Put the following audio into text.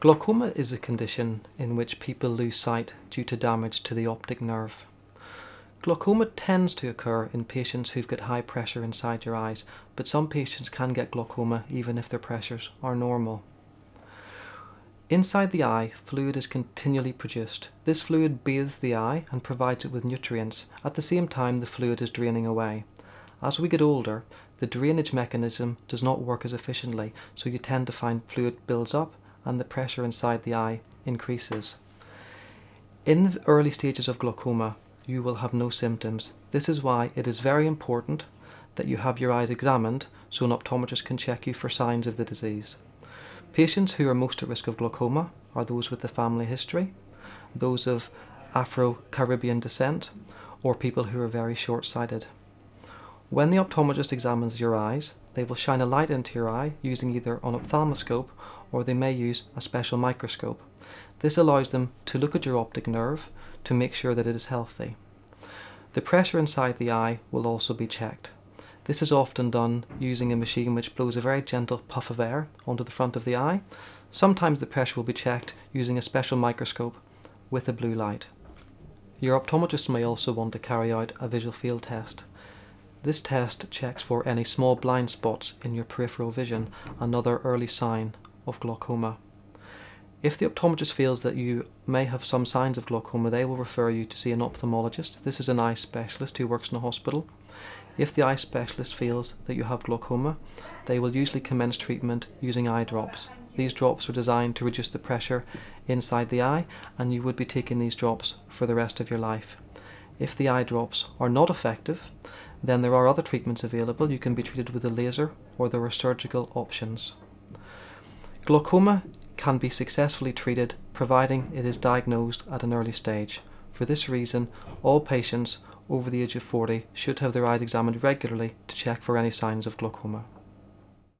Glaucoma is a condition in which people lose sight due to damage to the optic nerve. Glaucoma tends to occur in patients who've got high pressure inside your eyes, but some patients can get glaucoma even if their pressures are normal. Inside the eye, fluid is continually produced. This fluid bathes the eye and provides it with nutrients. At the same time, the fluid is draining away. As we get older, the drainage mechanism does not work as efficiently, so you tend to find fluid builds up and the pressure inside the eye increases. In the early stages of glaucoma, you will have no symptoms. This is why it is very important that you have your eyes examined so an optometrist can check you for signs of the disease. Patients who are most at risk of glaucoma are those with the family history, those of Afro-Caribbean descent, or people who are very short-sighted. When the optometrist examines your eyes, they will shine a light into your eye using either an ophthalmoscope or they may use a special microscope. This allows them to look at your optic nerve to make sure that it is healthy. The pressure inside the eye will also be checked. This is often done using a machine which blows a very gentle puff of air onto the front of the eye. Sometimes the pressure will be checked using a special microscope with a blue light. Your optometrist may also want to carry out a visual field test. This test checks for any small blind spots in your peripheral vision, another early sign of glaucoma. If the optometrist feels that you may have some signs of glaucoma, they will refer you to see an ophthalmologist. This is an eye specialist who works in a hospital. If the eye specialist feels that you have glaucoma, they will usually commence treatment using eye drops. These drops are designed to reduce the pressure inside the eye, and you would be taking these drops for the rest of your life. If the eye drops are not effective, then there are other treatments available. You can be treated with a laser or there are surgical options. Glaucoma can be successfully treated providing it is diagnosed at an early stage. For this reason, all patients over the age of 40 should have their eyes examined regularly to check for any signs of glaucoma.